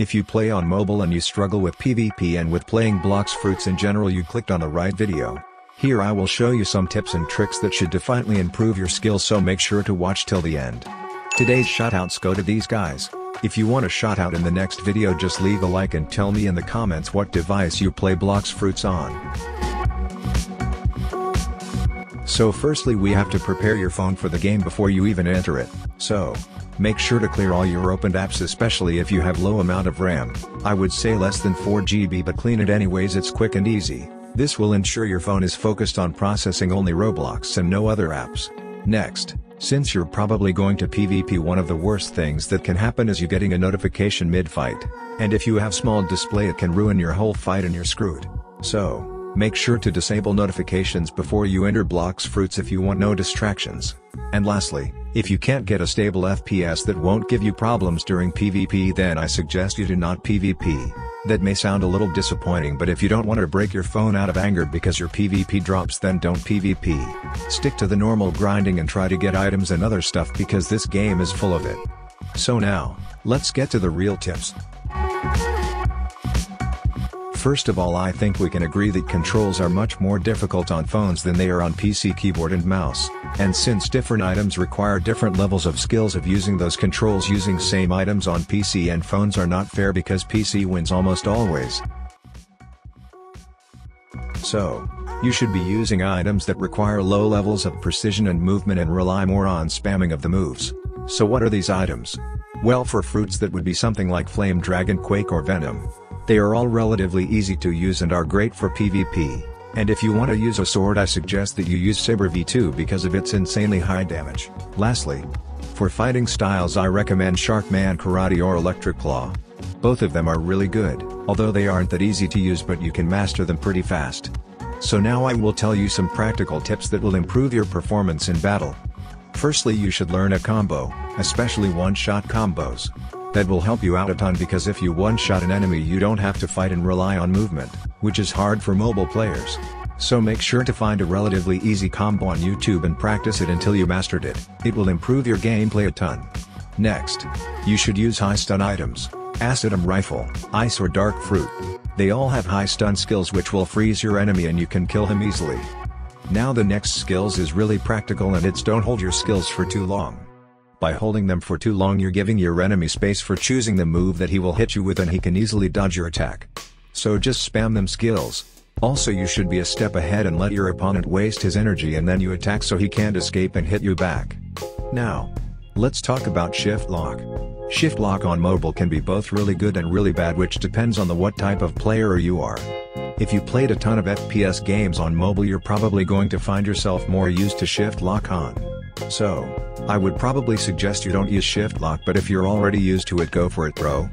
If you play on mobile and you struggle with PvP and with playing Blox Fruits in general you clicked on the right video. Here I will show you some tips and tricks that should definitely improve your skills so make sure to watch till the end. Today's shoutouts go to these guys. If you want a shoutout in the next video just leave a like and tell me in the comments what device you play Blox Fruits on. So firstly we have to prepare your phone for the game before you even enter it, so, Make sure to clear all your opened apps especially if you have low amount of RAM, I would say less than 4GB but clean it anyways it's quick and easy, this will ensure your phone is focused on processing only Roblox and no other apps. Next, since you're probably going to PvP one of the worst things that can happen is you getting a notification mid-fight, and if you have small display it can ruin your whole fight and you're screwed. So, make sure to disable notifications before you enter Blox Fruits if you want no distractions. And lastly, if you can't get a stable FPS that won't give you problems during PvP then I suggest you do not PvP. That may sound a little disappointing but if you don't want to break your phone out of anger because your PvP drops then don't PvP. Stick to the normal grinding and try to get items and other stuff because this game is full of it. So now, let's get to the real tips. First of all I think we can agree that controls are much more difficult on phones than they are on PC keyboard and mouse, and since different items require different levels of skills of using those controls using same items on PC and phones are not fair because PC wins almost always. So, you should be using items that require low levels of precision and movement and rely more on spamming of the moves. So what are these items? Well for fruits that would be something like Flame Dragon Quake or Venom. They are all relatively easy to use and are great for PvP, and if you want to use a sword I suggest that you use Saber V2 because of its insanely high damage. Lastly, for fighting styles I recommend Sharkman Karate or Electric Claw. Both of them are really good, although they aren't that easy to use but you can master them pretty fast. So now I will tell you some practical tips that will improve your performance in battle. Firstly you should learn a combo, especially one-shot combos. That will help you out a ton because if you one-shot an enemy you don't have to fight and rely on movement, which is hard for mobile players. So make sure to find a relatively easy combo on YouTube and practice it until you mastered it, it will improve your gameplay a ton. Next, you should use high stun items, Acidum Rifle, Ice or Dark Fruit. They all have high stun skills which will freeze your enemy and you can kill him easily. Now the next skills is really practical and it's don't hold your skills for too long. By holding them for too long you're giving your enemy space for choosing the move that he will hit you with and he can easily dodge your attack. So just spam them skills. Also you should be a step ahead and let your opponent waste his energy and then you attack so he can't escape and hit you back. Now, let's talk about shift lock. Shift lock on mobile can be both really good and really bad which depends on the what type of player you are. If you played a ton of FPS games on mobile you're probably going to find yourself more used to shift lock on. So, I would probably suggest you don't use shift lock but if you're already used to it go for it bro.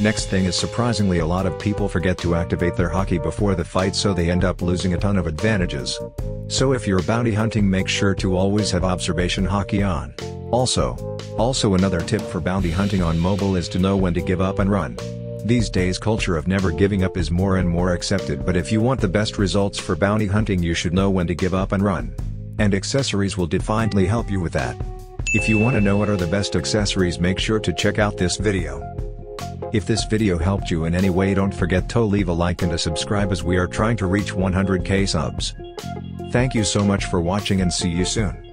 Next thing is surprisingly a lot of people forget to activate their Haki before the fight so they end up losing a ton of advantages. So if you're bounty hunting make sure to always have observation Haki on. Also, also another tip for bounty hunting on mobile is to know when to give up and run. These days culture of never giving up is more and more accepted but if you want the best results for bounty hunting you should know when to give up and run. And accessories will definitely help you with that. If you want to know what are the best accessories make sure to check out this video. If this video helped you in any way don't forget to leave a like and a subscribe as we are trying to reach 100k subs. Thank you so much for watching and see you soon.